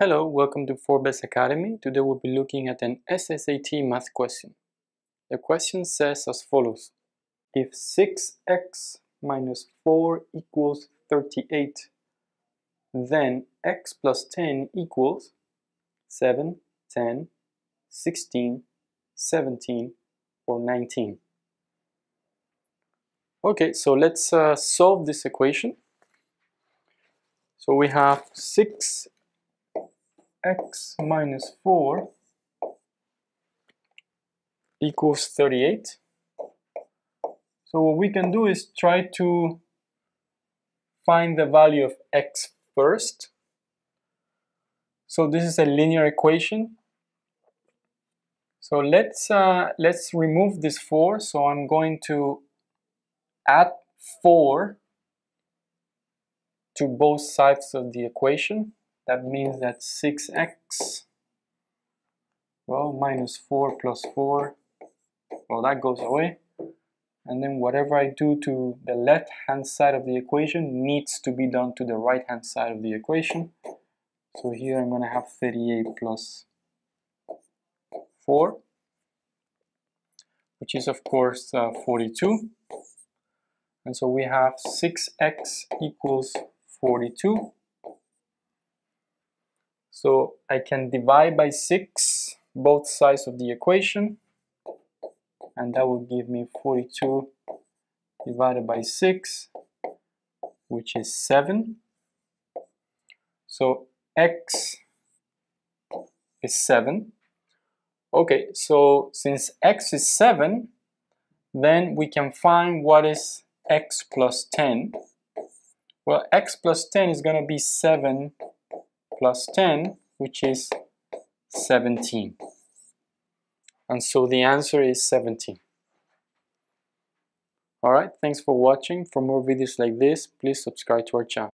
Hello, welcome to Forbest Academy. Today we'll be looking at an SSAT math question. The question says as follows. If 6x minus 4 equals 38, then x plus 10 equals 7, 10, 16, 17, or 19. Okay, so let's uh, solve this equation. So we have 6 x minus 4 equals 38. So what we can do is try to find the value of x first. So this is a linear equation. So let's uh, let's remove this 4. So I'm going to add 4 to both sides of the equation. That means that 6x, well, minus 4 plus 4, well, that goes away. And then whatever I do to the left-hand side of the equation needs to be done to the right-hand side of the equation. So here I'm going to have 38 plus 4, which is of course uh, 42. And so we have 6x equals 42. So I can divide by 6 both sides of the equation and that will give me 42 divided by 6 which is 7. So x is 7. Okay, so since x is 7, then we can find what is x plus 10. Well, x plus 10 is going to be 7 plus 10, which is 17. And so the answer is 17. Alright, thanks for watching. For more videos like this, please subscribe to our channel.